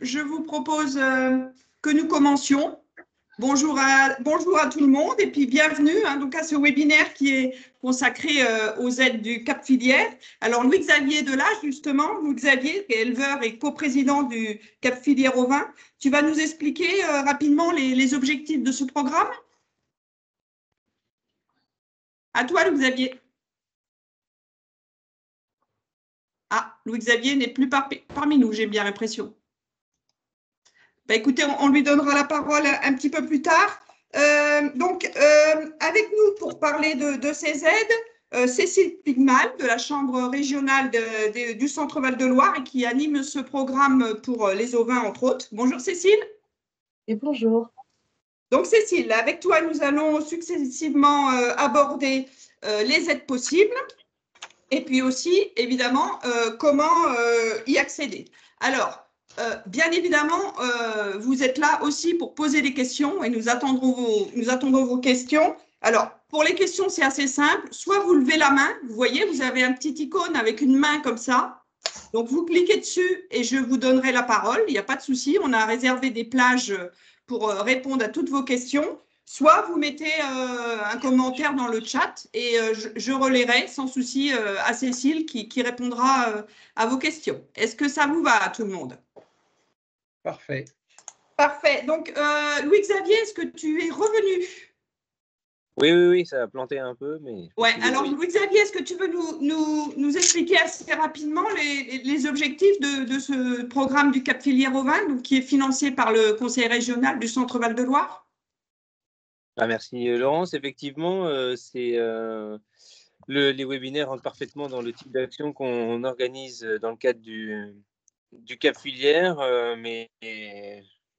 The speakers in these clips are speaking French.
je vous propose euh, que nous commencions. Bonjour à, tout le monde et puis bienvenue hein, à ce webinaire qui est consacré euh, aux aides du Cap Filière. Alors Louis-Xavier Delage, justement, Louis-Xavier, qui est éleveur et coprésident du Cap Filière au vin, tu vas nous expliquer euh, rapidement les, objectifs de ce programme À toi, Louis-Xavier. Ah, Louis-Xavier n'est plus par, parmi nous, j'ai bien l'impression. Bah, écoutez, on, lui donnera la parole un petit peu plus tard. Euh, donc, euh, avec nous pour parler de, ces aides, euh, Cécile Pigmal de la Chambre régionale du Centre Val-de-Loire et qui anime ce programme pour les ovins, entre autres. Bonjour Cécile. Et bonjour. Donc Cécile, avec toi, nous allons successivement aborder les aides possibles et puis aussi, évidemment, comment y accéder. Alors, euh, bien évidemment, vous êtes là aussi pour poser des questions et nous attendrons vos, questions. Alors, pour les questions, c'est assez simple. Soit vous levez la main, vous voyez, vous avez un petit icône avec une main comme ça. Donc, vous cliquez dessus et je vous donnerai la parole. Il n'y a pas de souci. On a réservé des plages pour répondre à toutes vos questions soit vous mettez euh, un commentaire dans le chat et euh, je, je, relayerai sans souci euh, à Cécile qui, répondra à vos questions. Est-ce que ça vous va à tout le monde? Parfait. Parfait. Donc, Louis-Xavier, est-ce que tu es revenu? Oui, oui, oui, ça a planté un peu, mais. Ouais, alors Louis-Xavier, est-ce que tu veux nous, nous, expliquer assez rapidement les, objectifs de, ce programme du Cap Filière au vin, qui est financé par le Conseil régional du Centre Val-de-Loire ah, merci Laurence. Effectivement, euh, c'est euh, les webinaires rentrent parfaitement dans le type d'action qu'on organise dans le cadre du, du Cap Filière, euh, mais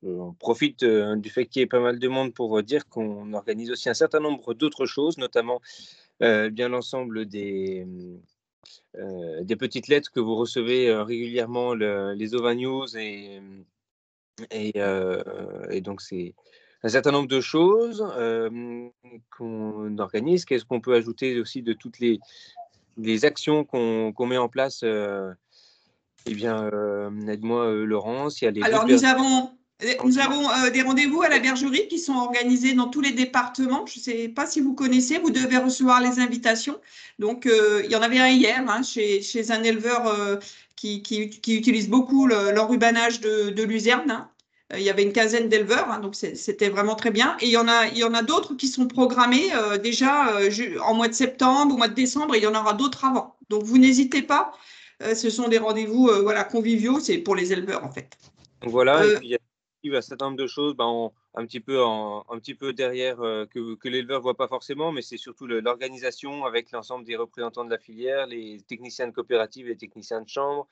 on profite du fait qu'il y ait pas mal de monde pour dire qu'on organise aussi un certain nombre d'autres choses, notamment bien l'ensemble des, des petites lettres que vous recevez régulièrement, les OVA News, et, et, donc c'est un certain nombre de choses qu'on organise. Qu'est-ce qu'on peut ajouter aussi de toutes les, les actions qu'on met en place Eh bien, aide-moi, Laurence. Il y a les Alors, nous avons, nous avons des rendez-vous à la bergerie qui sont organisés dans tous les départements. Je ne sais pas si vous connaissez, vous devez recevoir les invitations. Donc, il y en avait un hier hein, chez, chez, un éleveur qui, qui, qui, utilise beaucoup l'enrubanage de, de luzerne. Hein. Euh, il y avait une quinzaine d'éleveurs, hein, donc c'était vraiment très bien. Et il y en a, il y en a d'autres qui sont programmés euh, déjà euh, en mois de septembre, au mois de décembre, et il y en aura d'autres avant. Donc vous n'hésitez pas. Ce sont des rendez-vous voilà, conviviaux, c'est pour les éleveurs en fait. Donc voilà, il y a un certain nombre de choses. Ben, un petit peu, un petit peu derrière que, que l'éleveur voit pas forcément, mais c'est surtout l'organisation avec l'ensemble des représentants de la filière, les techniciens de coopérative les techniciens de chambre,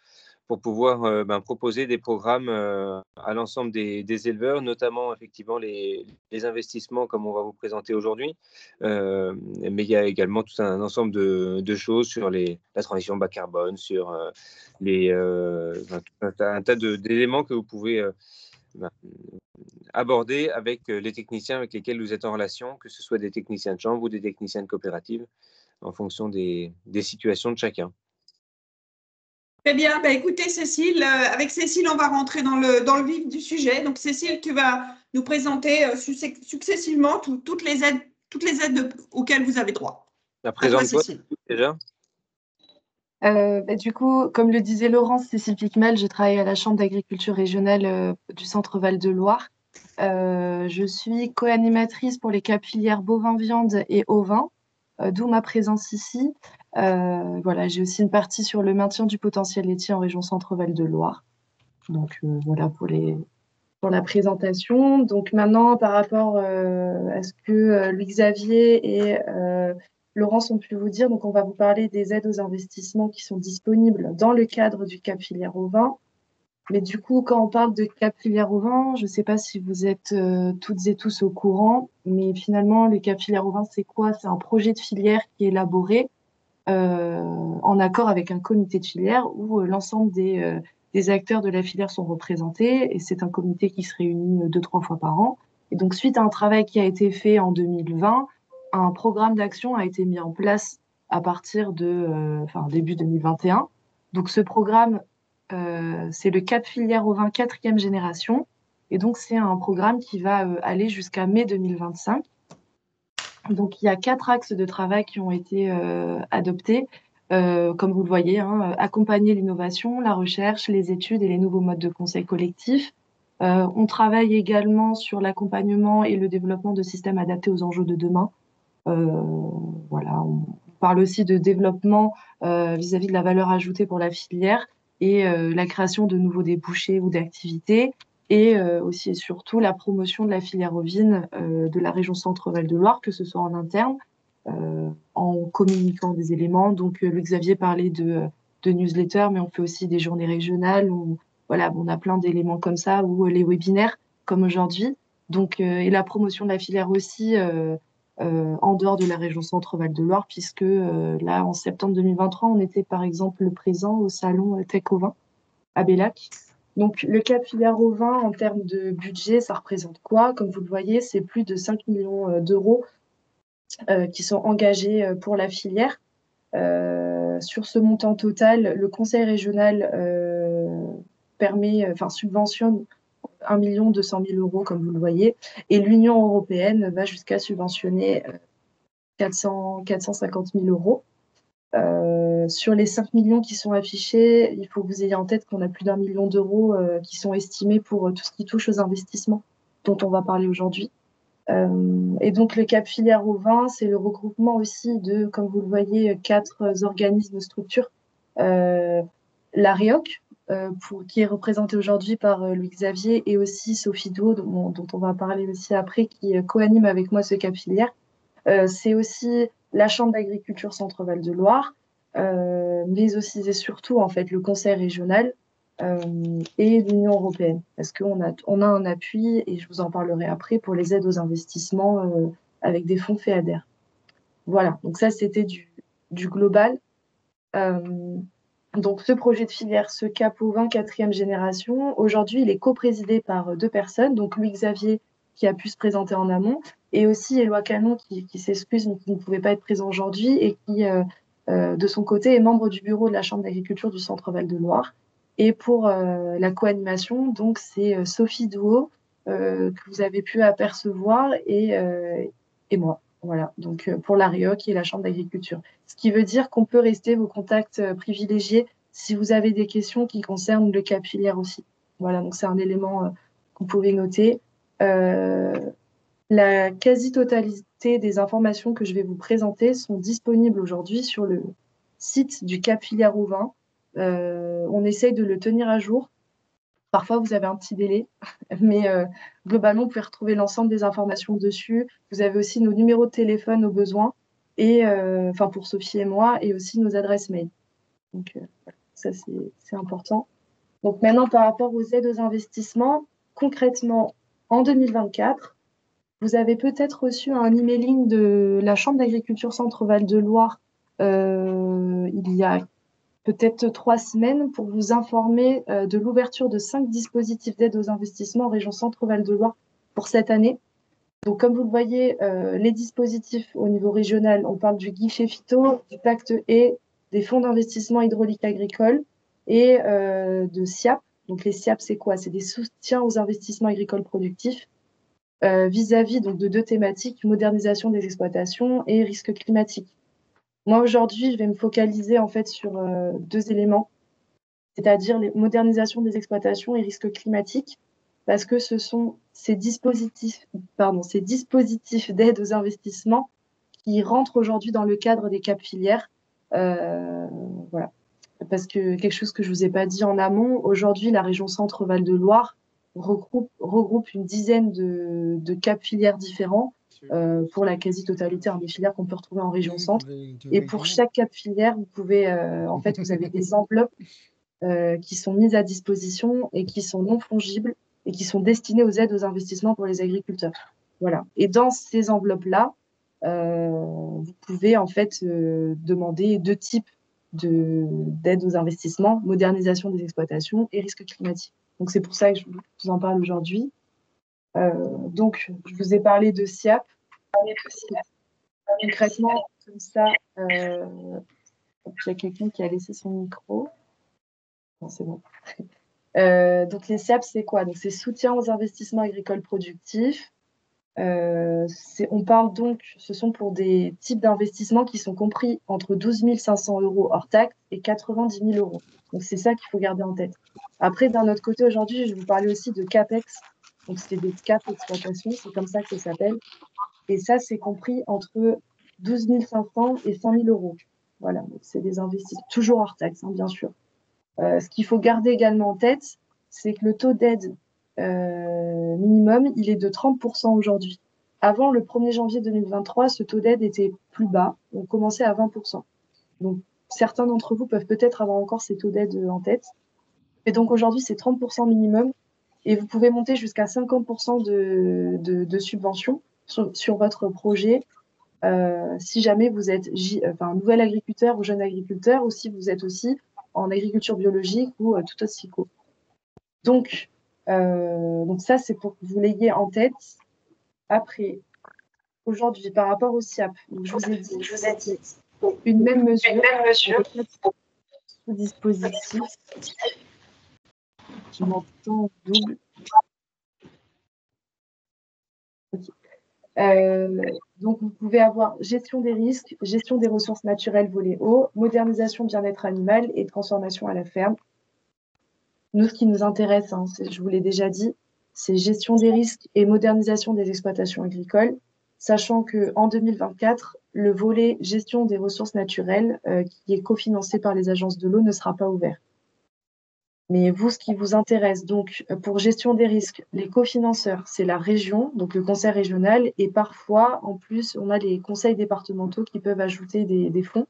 pour pouvoir euh, ben, proposer des programmes euh, à l'ensemble des, éleveurs, notamment effectivement les, investissements comme on va vous présenter aujourd'hui. Euh, mais il y a également tout un ensemble de, choses sur les, la transition bas carbone, sur les, un, tas d'éléments que vous pouvez ben, aborder avec les techniciens avec lesquels vous êtes en relation, que ce soit des techniciens de chambre ou des techniciens de coopérative, en fonction des situations de chacun. Très bien. Bah, écoutez, Cécile, euh, avec Cécile, on va rentrer dans le, dans le vif du sujet. Donc, Cécile, tu vas nous présenter euh, successivement toutes les aides, toutes les aides auxquelles vous avez droit. La présente déjà euh, bah, du coup, comme le disait Laurence, Cécile Picmel, je travaille à la Chambre d'agriculture régionale du Centre Val-de-Loire. Je suis co-animatrice pour les cap filières bovin-viande et ovin, d'où ma présence ici. Euh, voilà, j'ai aussi une partie sur le maintien du potentiel laitier en région Centre-Val de Loire. Donc euh, voilà pour les pour la présentation. Donc maintenant, par rapport euh, à ce que Louis-Xavier et Laurence ont pu vous dire, donc on va vous parler des aides aux investissements qui sont disponibles dans le cadre du Cap Filière au vin. Mais du coup, quand on parle de Cap Filière au vin, je ne sais pas si vous êtes toutes et tous au courant, mais finalement, le Cap Filière au vin, c'est quoi? C'est un projet de filière qui est élaboré euh, en accord avec un comité de filière où euh, l'ensemble euh, des, acteurs de la filière sont représentés et c'est un comité qui se réunit deux, trois fois par an. Et donc, suite à un travail qui a été fait en 2020, un programme d'action a été mis en place à partir de enfin, début 2021. Donc, ce programme c'est le Cap Filière au 20 quatrième génération. Et donc, c'est un programme qui va aller jusqu'à mai 2025. Donc, il y a quatre axes de travail qui ont été adoptés. comme vous le voyez, hein, accompagner l'innovation, la recherche, les études et les nouveaux modes de conseil collectif, euh, on travaille également sur l'accompagnement et le développement de systèmes adaptés aux enjeux de demain. Euh, voilà, on parle aussi de développement euh, vis-à-vis de la valeur ajoutée pour la filière et la création de nouveaux débouchés ou d'activités et aussi et surtout la promotion de la filière ovine de la région Centre-Val de Loire, que ce soit en interne, en communiquant des éléments. Donc, Luc Xavier parlait de, de newsletters, mais on fait aussi des journées régionales. où voilà, on a plein d'éléments comme ça, ou euh, les webinaires, comme aujourd'hui. Donc, euh, et la promotion de la filière aussi euh, en dehors de la région Centre-Val de Loire, puisque là, en septembre 2023, on était par exemple présent au salon Tech au vin à Bellac. Donc, le cap filière au vin, en termes de budget, ça représente quoi? Comme vous le voyez, c'est plus de 5 millions d'euros qui sont engagés pour la filière. sur ce montant total, le conseil régional permet, euh, enfin, subventionne 1 million 200 000 euros, comme vous le voyez, et l'Union européenne va jusqu'à subventionner 400, euh, 450 000 euros. Euh, sur les 5 millions qui sont affichés, il faut que vous ayez en tête qu'on a plus d'un million d'euros qui sont estimés pour tout ce qui touche aux investissements dont on va parler aujourd'hui. et donc le Cap Filière au vin, c'est le regroupement aussi de, comme vous le voyez, quatre organismes structures. la RIOC, euh, qui est représenté aujourd'hui par euh, Louis Xavier et aussi Sophie Do, dont, on va parler aussi après, qui euh, co-anime avec moi ce cap c'est aussi la Chambre d'agriculture Centre-Val de Loire, mais aussi et surtout en fait le Conseil régional et l'Union européenne, parce qu'on a, on a un appui, et je vous en parlerai après, pour les aides aux investissements avec des fonds FEADER. Voilà, donc ça c'était du global. Donc, ce projet de filière, ce CAPO 24e génération, aujourd'hui, il est coprésidé par euh, deux personnes, donc Louis Xavier, qui a pu se présenter en amont, et aussi Éloi Canon, qui, s'excuse, mais qui ne pouvait pas être présent aujourd'hui, et qui, euh, euh, de son côté, est membre du bureau de la Chambre d'agriculture du Centre Val de Loire. Et pour la co-animation, donc, c'est Sophie Douot, que vous avez pu apercevoir, et, et moi. Voilà, donc pour la RIOC et la Chambre d'agriculture. Ce qui veut dire qu'on peut rester vos contacts privilégiés si vous avez des questions qui concernent le cap filière aussi. Voilà, donc c'est un élément que vous pouvez noter. la quasi-totalité des informations que je vais vous présenter sont disponibles aujourd'hui sur le site du Cap Filière au on essaye de le tenir à jour Parfois, vous avez un petit délai, mais euh, globalement, vous pouvez retrouver l'ensemble des informations dessus. Vous avez aussi nos numéros de téléphone au besoin, et, euh, enfin pour Sophie et moi, et aussi nos adresses mail. Donc, euh, ça, c'est important. Donc, maintenant, par rapport aux aides aux investissements, concrètement, en 2024, vous avez peut-être reçu un emailing de la Chambre d'agriculture Centre-Val de Loire il y a peut-être trois semaines pour vous informer euh, de l'ouverture de cinq dispositifs d'aide aux investissements en région Centre-Val de Loire pour cette année. Donc, comme vous le voyez, euh, les dispositifs au niveau régional, on parle du guichet phyto, du pacte E, des fonds d'investissement hydraulique agricole et euh, de SIAP. Donc, les SIAP, c'est quoi? C'est des soutiens aux investissements agricoles productifs vis-à-vis de deux thématiques, modernisation des exploitations et risque climatique. Moi, aujourd'hui, je vais me focaliser en fait sur euh, deux éléments, c'est-à-dire les modernisations des exploitations et risques climatiques, parce que ce sont ces dispositifs, pardon, ces dispositifs d'aide aux investissements qui rentrent aujourd'hui dans le cadre des cap filières. Euh, voilà. Parce que quelque chose que je vous ai pas dit en amont, aujourd'hui, la région Centre-Val de Loire regroupe, regroupe une dizaine de, de cap filières différents euh, pour la quasi-totalité des filières qu'on peut retrouver en région centre. Et pour chaque cap filière, vous pouvez, euh, en fait, vous avez des enveloppes euh, qui sont mises à disposition et qui sont non fongibles et qui sont destinées aux aides aux investissements pour les agriculteurs. Voilà. Et dans ces enveloppes-là, vous pouvez en fait demander deux types d'aide aux investissements, modernisation des exploitations et risque climatique. Donc c'est pour ça que je vous en parle aujourd'hui. Euh, donc, je vous ai parlé de SIAP. Concrètement, comme ça, euh, il y a quelqu'un qui a laissé son micro. c'est bon. Euh, donc les SIAP, c'est quoi? Donc c'est soutien aux investissements agricoles productifs. On parle donc, ce sont pour des types d'investissements qui sont compris entre 12 500 euros hors taxe et 90 000 euros. Donc c'est ça qu'il faut garder en tête. Après, d'un autre côté, aujourd'hui, je vais vous parler aussi de CAPEX. Donc c'est des CAP exploitation, c'est comme ça que ça s'appelle. Et ça, c'est compris entre 12 500 et 100 000 euros. Voilà, c'est des investissements, toujours hors taxe, hein, bien sûr. Euh, ce qu'il faut garder également en tête, c'est que le taux d'aide euh, minimum, il est de 30% aujourd'hui. Avant le 1er janvier 2023, ce taux d'aide était plus bas. On commençait à 20%. Donc, certains d'entre vous peuvent peut-être avoir encore ces taux d'aide en tête. Et donc, aujourd'hui, c'est 30% minimum. Et vous pouvez monter jusqu'à 50% de, de, de subventions sur, sur, votre projet euh, si jamais vous êtes enfin, nouvel agriculteur ou jeune agriculteur, ou si vous êtes aussi en agriculture biologique ou euh, tout autre psycho. Donc, euh, donc ça, c'est pour que vous l'ayez en tête. Après, aujourd'hui, par rapport au SIAP, je vous ai dit, je vous ai dit une même mesure, une même mesure. dispositif. Euh, donc, vous pouvez avoir gestion des risques, gestion des ressources naturelles volées haut, modernisation bien-être animal et transformation à la ferme. Nous, ce qui nous intéresse, hein, je vous l'ai déjà dit, c'est gestion des risques et modernisation des exploitations agricoles, sachant qu'en 2024, le volet gestion des ressources naturelles, euh, qui est cofinancé par les agences de l'eau, ne sera pas ouvert. Mais vous, ce qui vous intéresse, donc pour gestion des risques, les cofinanceurs, c'est la région, donc le conseil régional, et parfois, en plus, on a les conseils départementaux qui peuvent ajouter des, fonds.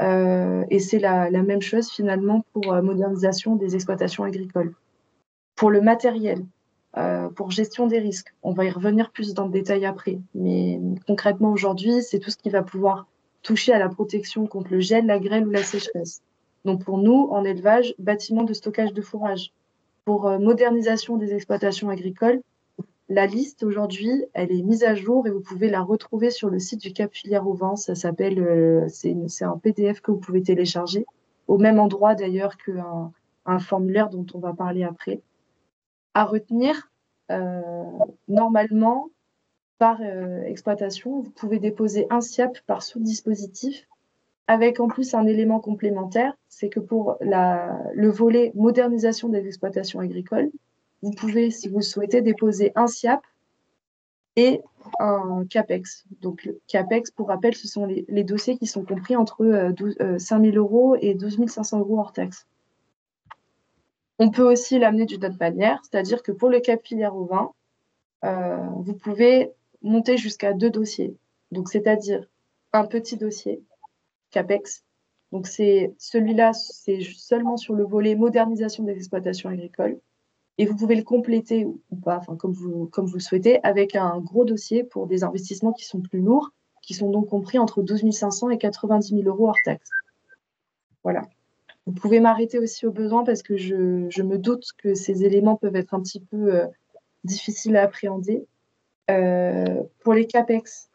Euh, et c'est la, même chose finalement pour euh, modernisation des exploitations agricoles. Pour le matériel, euh, pour gestion des risques, on va y revenir plus dans le détail après. Mais concrètement aujourd'hui, c'est tout ce qui va pouvoir toucher à la protection contre le gel, la grêle ou la sécheresse. Donc pour nous, en élevage, bâtiment de stockage de fourrage. Pour euh, modernisation des exploitations agricoles, la liste aujourd'hui, elle est mise à jour et vous pouvez la retrouver sur le site du Cap Filière au Vent. Ça s'appelle, euh, c'est un PDF que vous pouvez télécharger, au même endroit d'ailleurs qu'un un formulaire dont on va parler après. À retenir, euh, normalement, par exploitation, vous pouvez déposer un SIAP par sous-dispositif avec en plus un élément complémentaire, c'est que pour le volet modernisation des exploitations agricoles, vous pouvez, si vous le souhaitez, déposer un SIAP et un CAPEX. Donc, le CAPEX, pour rappel, ce sont les, dossiers qui sont compris entre 5 000 euh, euros et 12 500 euros hors taxe. On peut aussi l'amener d'une autre manière, c'est-à-dire que pour le cap filière au vin, euh, vous pouvez monter jusqu'à deux dossiers. Donc, c'est-à-dire un petit dossier CAPEX. Donc c'est celui-là, c'est seulement sur le volet modernisation des exploitations agricoles. Et vous pouvez le compléter ou pas, enfin, comme, vous, comme vous le souhaitez, avec un gros dossier pour des investissements qui sont plus lourds, qui sont donc compris entre 12 500 et 90 000 euros hors taxe. Voilà. Vous pouvez m'arrêter aussi au besoin parce que je, je, me doute que ces éléments peuvent être un petit peu euh, difficiles à appréhender. Euh, pour les CAPEX,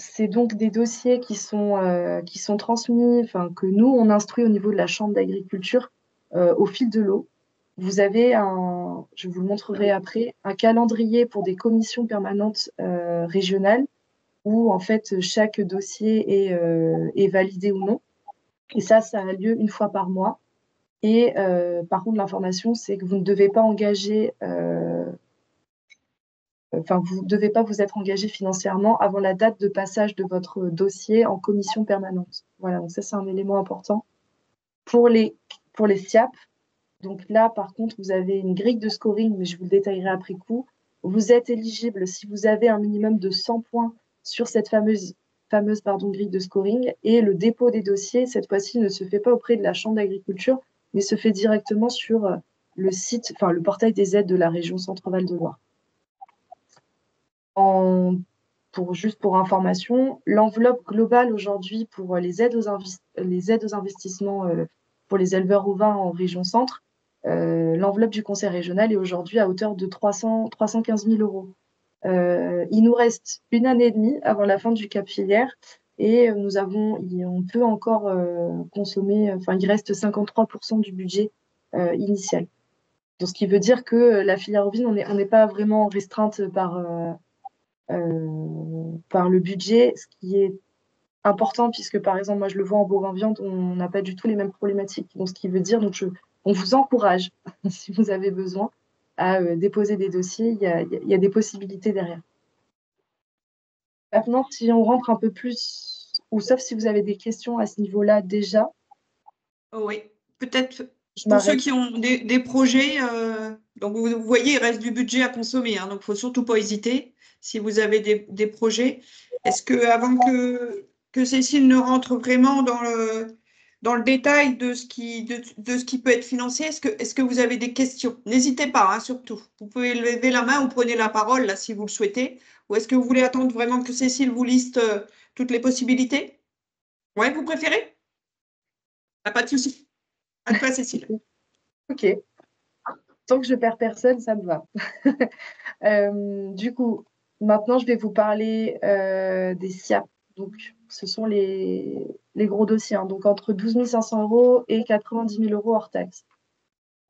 c'est donc des dossiers qui sont, euh, qui sont transmis, enfin, que nous, on instruit au niveau de la Chambre d'agriculture euh, au fil de l'eau. Vous avez un, je vous le montrerai après, un calendrier pour des commissions permanentes euh, régionales où en fait chaque dossier est, est, validé ou non. Et ça, ça a lieu une fois par mois. Et par contre, l'information, c'est que vous ne devez pas engager enfin, vous ne devez pas vous être engagé financièrement avant la date de passage de votre dossier en commission permanente. Voilà, donc ça, c'est un élément important. Pour les, pour les SIAP, donc là, par contre, vous avez une grille de scoring, mais je vous le détaillerai après coup. Vous êtes éligible si vous avez un minimum de 100 points sur cette fameuse, fameuse pardon, grille de scoring. Et le dépôt des dossiers, cette fois-ci, ne se fait pas auprès de la Chambre d'agriculture, mais se fait directement sur euh, le site, enfin le portail des aides de la région Centre-Val de Loire pour, juste pour information, l'enveloppe globale aujourd'hui pour les aides aux, les aides aux investissements euh, pour les éleveurs ovins en région centre, euh, l'enveloppe du conseil régional est aujourd'hui à hauteur de 300, 315 000 euros. Euh, il nous reste une année et demie avant la fin du cap filière et nous avons, on peut encore consommer, enfin il reste 53% du budget initial. Donc, ce qui veut dire que la filière ovine, on n'est pas vraiment restreinte par, par le budget, ce qui est important puisque par exemple moi je le vois en bovin viande on n'a pas du tout les mêmes problématiques. Donc ce qui veut dire donc je, on vous encourage si vous avez besoin à euh, déposer des dossiers. Il y, y, a, des possibilités derrière. Maintenant si on rentre un peu plus ou sauf si vous avez des questions à ce niveau là déjà. Oui peut-être pour ceux qui ont des, des projets euh, donc vous, voyez il reste du budget à consommer hein, donc il faut surtout pas hésiter si vous avez des, des projets est-ce que avant que que Cécile ne rentre vraiment dans le, dans le détail de ce qui, de, de ce qui peut être financé. Est-ce que, est que vous avez des questions? N'hésitez pas, hein, surtout. Vous pouvez lever la main ou prenez la parole là, si vous le souhaitez. Ou est-ce que vous voulez attendre vraiment que Cécile vous liste euh, toutes les possibilités? Oui, vous préférez? Ah, Pas de souci. À Cécile? ok. Tant que je perds personne, ça me va. euh, du coup, maintenant, je vais vous parler euh, des SIAP. Donc, ce sont les, gros dossiers, hein. donc entre 12 500 euros et 90 000 euros hors taxe.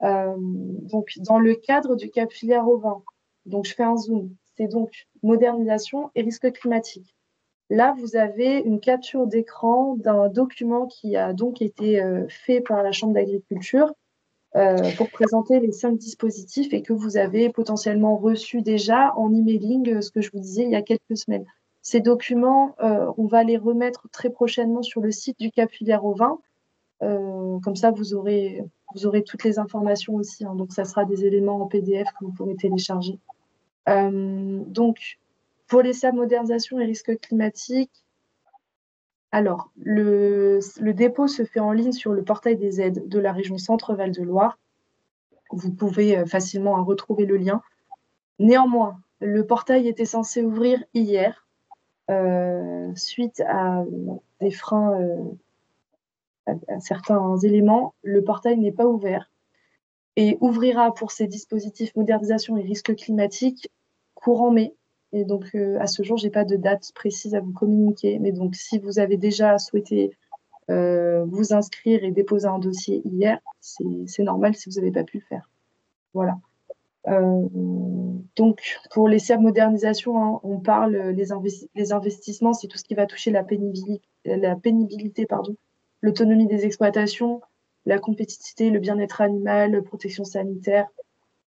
Euh, donc, dans le cadre du cap filière au vin, donc je fais un zoom, c'est donc modernisation et risque climatique. Là, vous avez une capture d'écran d'un document qui a donc été euh, fait par la Chambre d'agriculture euh, pour présenter les cinq dispositifs et que vous avez potentiellement reçu déjà en emailing, ce que je vous disais il y a quelques semaines. Ces documents, euh, on va les remettre très prochainement sur le site du Capillaire au vin. Euh, comme ça, vous aurez, toutes les informations aussi. Hein. donc, ça sera des éléments en PDF que vous pourrez télécharger. Euh, donc, pour les SAB modernisation et risques climatiques, alors, le, dépôt se fait en ligne sur le portail des aides de la région Centre-Val de Loire. Vous pouvez facilement retrouver le lien. Néanmoins, le portail était censé ouvrir hier. Euh, suite à des freins euh, à, certains éléments, le portail n'est pas ouvert et ouvrira pour ces dispositifs modernisation et risques climatiques courant mai. Et donc, euh, à ce jour, je n'ai pas de date précise à vous communiquer. Mais donc, si vous avez déjà souhaité vous inscrire et déposer un dossier hier, c'est normal si vous n'avez pas pu le faire. Voilà. Euh, donc, pour les SERP modernisation, hein, on parle les, les investissements, c'est tout ce qui va toucher la pénibilité, la pénibilité pardon, l'autonomie des exploitations, la compétitivité, le bien-être animal, protection sanitaire,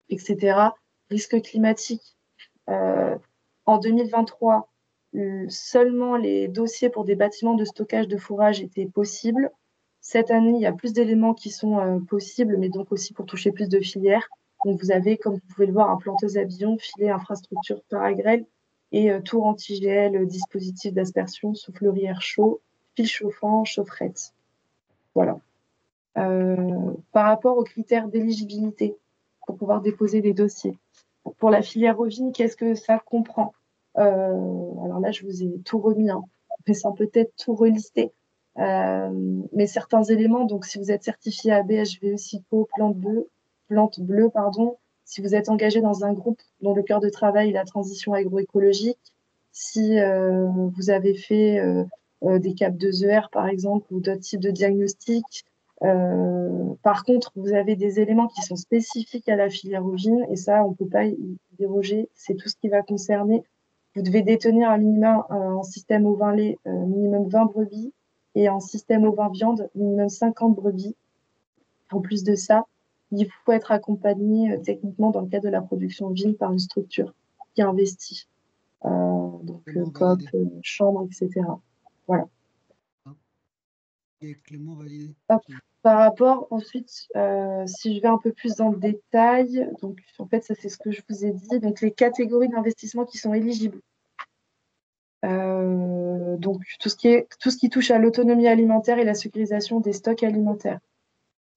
etc. Risque climatique. Euh, en 2023, seulement les dossiers pour des bâtiments de stockage de fourrage étaient possibles. Cette année, il y a plus d'éléments qui sont euh, possibles, mais donc aussi pour toucher plus de filières. Donc, vous avez, comme vous pouvez le voir, un planteuse à filet infrastructure paragrèle et euh, tour anti-gel, euh, dispositif d'aspersion, soufflerie chaud, fil chauffant, chaufferette. Voilà. Euh, par rapport aux critères d'éligibilité pour pouvoir déposer des dossiers. Pour la filière ovine, qu'est-ce que ça comprend? Alors là, je vous ai tout remis, hein, mais sans peut-être tout relisté. mais certains éléments, donc si vous êtes certifié BHVE, SICO, plante bleue, plante bleue, pardon, si vous êtes engagé dans un groupe dont le cœur de travail est la transition agroécologique, si euh, vous avez fait euh, euh, des CAP 2ER, par exemple, ou d'autres types de diagnostics. par contre, vous avez des éléments qui sont spécifiques à la filière ovine, et ça, on ne peut pas y déroger. C'est tout ce qui va concerner. Vous devez détenir un minimum en système au vin lait, minimum 20 brebis, et en système au vin viande, minimum 50 brebis. En plus de ça, il faut être accompagné euh, techniquement dans le cadre de la production vigne par une structure qui investit. Euh, donc, euh, COP, chambre, etc. Voilà. Par rapport, ensuite, si je vais un peu plus dans le détail, donc en fait, ça c'est ce que je vous ai dit, donc les catégories d'investissement qui sont éligibles. donc tout ce, qui touche à l'autonomie alimentaire et la sécurisation des stocks alimentaires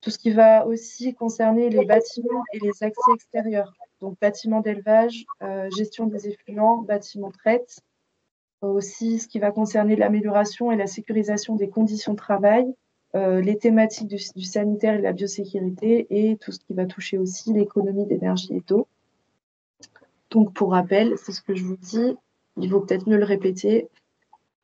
tout ce qui va aussi concerner les bâtiments et les accès extérieurs. Donc bâtiments d'élevage, euh, gestion des effluents, bâtiments traite. Aussi ce qui va concerner l'amélioration et la sécurisation des conditions de travail, euh, les thématiques du, sanitaire et de la biosécurité et tout ce qui va toucher aussi l'économie d'énergie et d'eau. Donc pour rappel, c'est ce que je vous dis, il vaut peut-être mieux le répéter.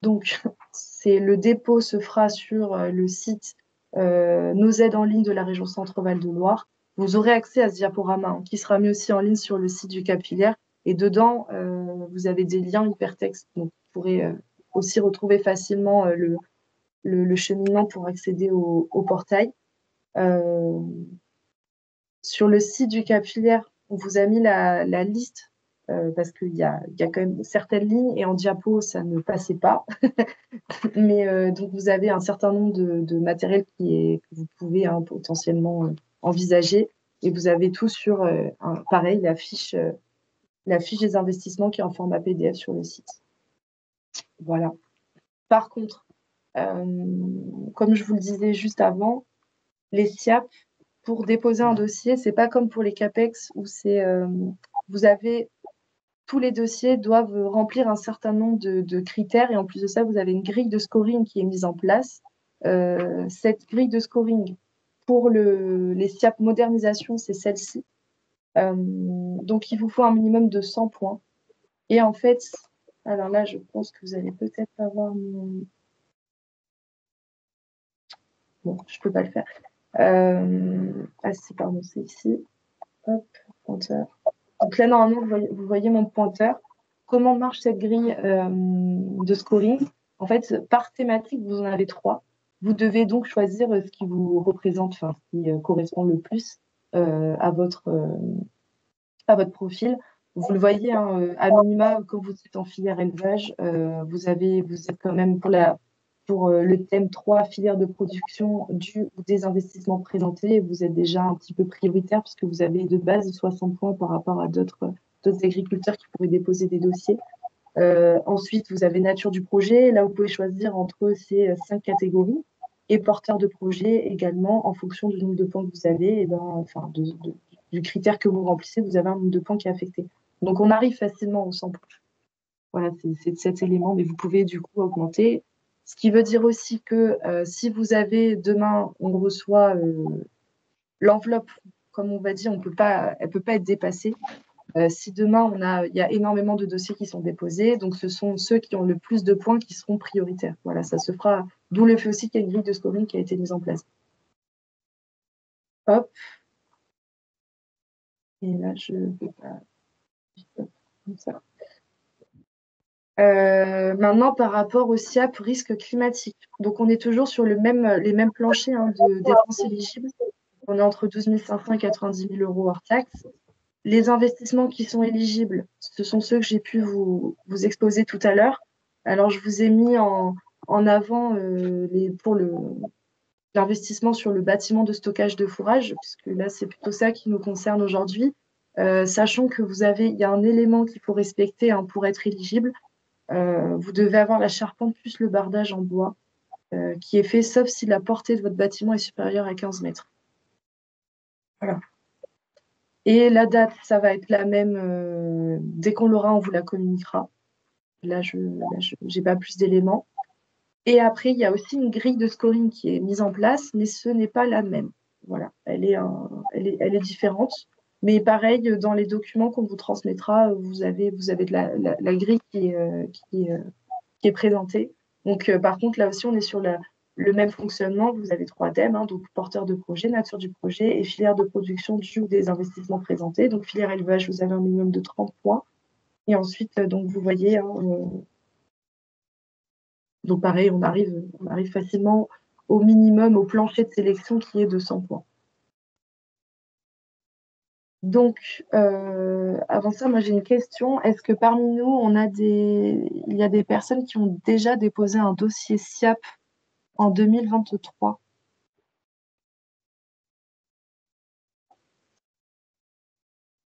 Donc c'est le dépôt se fera sur euh, le site nos aides en ligne de la région Centre-Val de Loire, vous aurez accès à ce diaporama hein, qui sera mis aussi en ligne sur le site du Capillaire. Et dedans, vous avez des liens hypertextes. Donc, pourrez aussi retrouver facilement le, le, cheminement pour accéder au, portail. sur le site du Capillaire, on vous a mis la, liste euh, parce qu'il y a, quand même certaines lignes et en diapo, ça ne passait pas. Mais euh, donc, vous avez un certain nombre de, matériel qui est, que vous pouvez hein, potentiellement euh, envisager. Et vous avez tout sur, pareil, la fiche, la fiche des investissements qui est en format PDF sur le site. Voilà. Par contre, comme je vous le disais juste avant, les SIAP, pour déposer un dossier, c'est pas comme pour les CAPEX où c'est euh, vous avez tous les dossiers doivent remplir un certain nombre de, critères et en plus de ça, vous avez une grille de scoring qui est mise en place. Euh, cette grille de scoring pour le, les SIAP modernisation, c'est celle-ci. Euh, donc, il vous faut un minimum de 100 points. Et en fait, alors là, je pense que vous allez peut-être avoir mon... Bon, je ne peux pas le faire. Euh, ah si, pardon, c'est ici. Hop, pointeur. Donc là, normalement, vous voyez, mon pointeur. Comment marche cette grille euh, de scoring? En fait, par thématique, vous en avez trois. Vous devez donc choisir ce qui vous représente, enfin, ce qui euh, correspond le plus à, votre, à votre profil. Vous le voyez, hein, à minima, quand vous êtes en filière élevage, vous, avez, vous êtes quand même pour la pour euh, le thème 3, filière de production du ou des investissements présentés, vous êtes déjà un petit peu prioritaire puisque vous avez de base 60 points par rapport à d'autres agriculteurs qui pourraient déposer des dossiers. Euh, ensuite, vous avez nature du projet. Là, vous pouvez choisir entre ces euh, cinq catégories et porteur de projet également en fonction du nombre de points que vous avez et ben, enfin, du critère que vous remplissez, vous avez un nombre de points qui est affecté. Donc, on arrive facilement au 100 points. Voilà, c'est cet élément, mais vous pouvez du coup augmenter. Ce qui veut dire aussi que euh, si vous avez demain, on reçoit euh, l'enveloppe, comme on va dire, on peut pas, elle ne peut pas être dépassée. Euh, si demain, on a, il y a énormément de dossiers qui sont déposés, donc ce sont ceux qui ont le plus de points qui seront prioritaires. Voilà, ça se fera, d'où le fait aussi qu'il y a une grille de scoring qui a été mise en place. Hop. Et là, je ne pas. Ça. Euh, maintenant, par rapport au SIAP risque climatique. Donc, on est toujours sur les mêmes planchers hein, de dépenses éligibles. On est entre 12 500 et 90 000 euros hors taxe. Les investissements qui sont éligibles, ce sont ceux que j'ai pu vous, exposer tout à l'heure. Alors, je vous ai mis en, avant euh, pour l'investissement sur le bâtiment de stockage de fourrage, puisque là, c'est plutôt ça qui nous concerne aujourd'hui. Euh, sachant que vous avez, il y a un élément qu'il faut respecter hein, pour être éligible, euh, vous devez avoir la charpente plus le bardage en bois euh, qui est fait, sauf si la portée de votre bâtiment est supérieure à 15 mètres. Voilà. Et la date, ça va être la même. Dès qu'on l'aura, on vous la communiquera. Là, je n'ai pas plus d'éléments. Et après, il y a aussi une grille de scoring qui est mise en place, mais ce n'est pas la même. Voilà, elle est différente. Mais pareil, dans les documents qu'on vous transmettra, vous avez, vous avez de la, la, grille qui est, euh, qui, euh, qui est présentée. Donc, euh, par contre, là aussi, on est sur le même fonctionnement. Vous avez trois thèmes, hein, donc porteur de projet, nature du projet et filière de production du ou des investissements présentés. Donc, filière élevage, vous avez un minimum de 30 points. Et ensuite, donc, vous voyez, hein, donc pareil, on arrive, on arrive facilement au minimum, au plancher de sélection qui est de 100 points. Donc, euh, avant ça, moi j'ai une question. Est-ce que parmi nous, on a des, il y a des personnes qui ont déjà déposé un dossier SIAP en 2023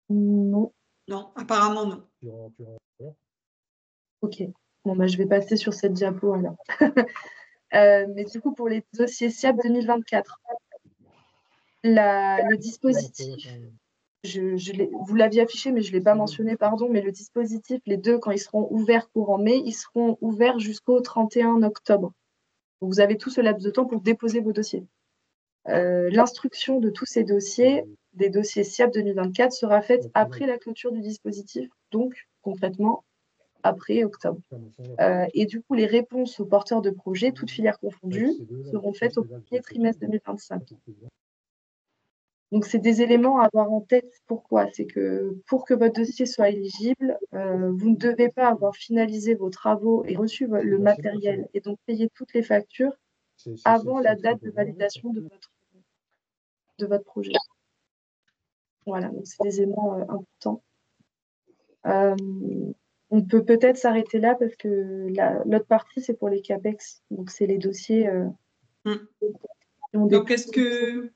Non. Non, apparemment non. Ok. Bon, bah, je vais passer sur cette diapo alors. Euh, mais du coup, pour les dossiers SIAP 2024, le dispositif vous l'aviez affiché, mais je ne l'ai pas mentionné, pardon, mais le dispositif, les deux, quand ils seront ouverts courant mai, ils seront ouverts jusqu'au 31 octobre. vous avez tout ce laps de temps pour déposer vos dossiers. Euh, l'instruction de tous ces dossiers, des dossiers SIAP 2024, sera faite après la clôture du dispositif, donc concrètement après octobre. Euh, et du coup, les réponses aux porteurs de projets, toutes filières confondues, seront faites au premier trimestre 2025. Donc, c'est des éléments à avoir en tête. Pourquoi? C'est que pour que votre dossier soit éligible, euh, vous ne devez pas avoir finalisé vos travaux et reçu le matériel et donc payer toutes les factures avant la date de validation de votre, de votre projet. Voilà, donc c'est des éléments euh, importants. Euh, on peut peut-être s'arrêter là parce que l'autre partie, c'est pour les CAPEX. Donc, c'est les dossiers. Hmm. Donc, est-ce que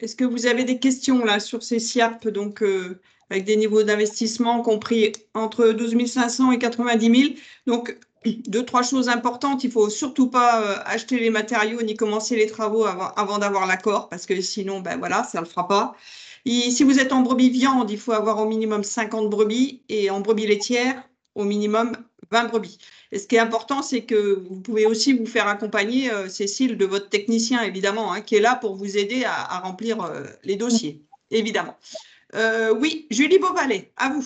est-ce que vous avez des questions là sur ces SIAP, donc euh, avec des niveaux d'investissement compris entre 12 500 et 90 000 Donc, deux, trois choses importantes. Il ne faut surtout pas euh, acheter les matériaux ni commencer les travaux avant, d'avoir l'accord, parce que sinon, ben voilà, ça ne le fera pas. Si vous êtes en brebis viande, il faut avoir au minimum 50 brebis et en brebis laitière, au minimum 20 brebis. Et ce qui est important, c'est que vous pouvez aussi vous faire accompagner, euh, Cécile, de votre technicien, évidemment, hein, qui est là pour vous aider à, remplir euh, les dossiers, évidemment. Euh, oui, Julie Beauvalet, à vous.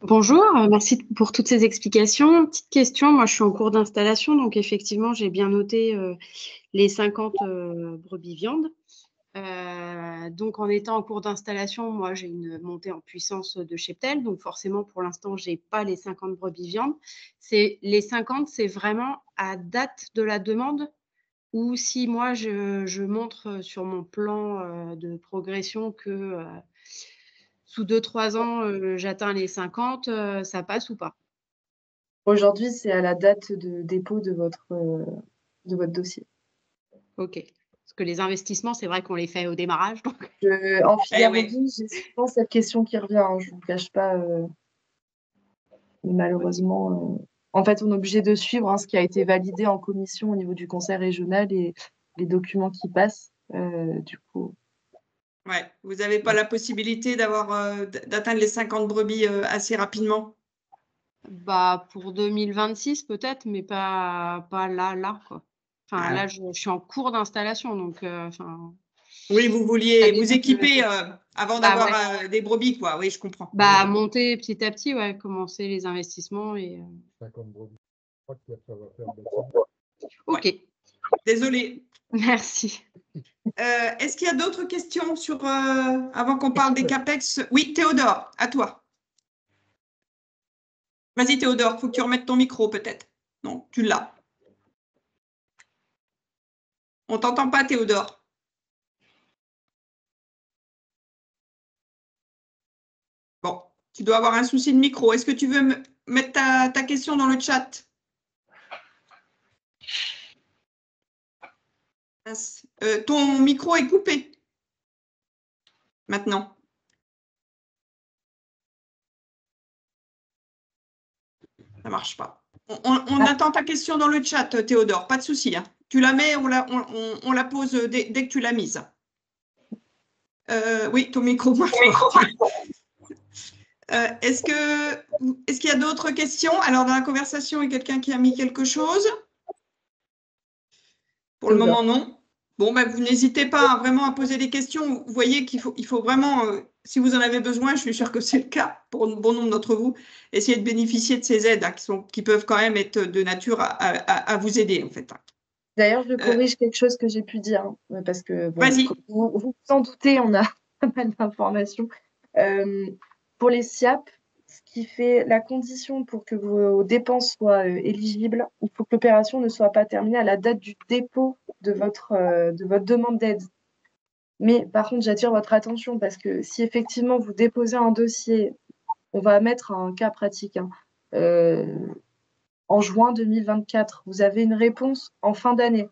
Bonjour, merci pour toutes ces explications. Petite question, moi je suis en cours d'installation, donc effectivement j'ai bien noté les 50 brebis viandes. Euh, donc, en étant en cours d'installation, moi, j'ai une montée en puissance de cheptel. Donc, forcément, pour l'instant, je n'ai pas les 50 brebis viande. C'est, les 50, c'est vraiment à date de la demande ou si moi, je, montre sur mon plan euh, de progression que euh, sous 2-3 ans, j'atteins les 50, ça passe ou pas Aujourd'hui, c'est à la date de dépôt de votre, de votre dossier. OK. Parce que les investissements, c'est vrai qu'on les fait au démarrage. en filière eh j'ai souvent cette question qui revient. Hein, je ne vous cache pas. Euh, malheureusement, euh, en fait, on est obligé de suivre hein, ce qui a été validé en commission au niveau du conseil régional et les documents qui passent. Euh, du coup. Ouais, vous n'avez pas la possibilité d'avoir d'atteindre les 50 brebis assez rapidement? Bah, Pour 2026 peut-être, mais pas, pas là, là. Quoi. Enfin, là, je, suis en cours d'installation, donc. Euh, oui, vous vouliez vous équiper euh, avant bah, d'avoir euh, des brebis, quoi. Oui, je comprends. Bah, monter petit à petit, ouais, commencer les investissements et. Ok. Désolée. Merci. Est-ce qu'il y a d'autres questions sur avant qu'on parle des capex? Oui, Théodore, à toi. Vas-y, Théodore, faut que tu remettes ton micro, peut-être. Non, tu l'as. On t'entend pas, Théodore. Bon, tu dois avoir un souci de micro. Est-ce que tu veux mettre ta, question dans le chat? Euh, Ton micro est coupé. Maintenant. Ça ne marche pas. On, ah. attend ta question dans le chat, Théodore. Pas de souci. Hein. Tu la mets, on la, on, la pose dès, que tu l'as mise. Euh, oui, ton micro. Euh, est-ce que est-ce qu'il y a d'autres questions? Alors dans la conversation, il y a quelqu'un qui a mis quelque chose? Pour le moment, non. Bon, ben, vous n'hésitez pas vraiment à poser des questions. Vous voyez qu'il faut, il faut vraiment, euh, si vous en avez besoin, je suis sûre que c'est le cas pour un bon nombre d'entre vous, essayer de bénéficier de ces aides hein, qui, sont, qui peuvent quand même être de nature à, à vous aider en fait. D'ailleurs, je euh. corrige quelque chose que j'ai pu dire, hein, parce que vous, vous, en doutez, on a pas mal d'informations. Euh, pour les SIAP, ce qui fait la condition pour que vos dépenses soient euh, éligibles, il faut que l'opération ne soit pas terminée à la date du dépôt de votre, de votre demande d'aide. Mais par contre, j'attire votre attention parce que si effectivement vous déposez un dossier, on va mettre un cas pratique. Hein, en juin 2024. Vous avez une réponse en fin d'année.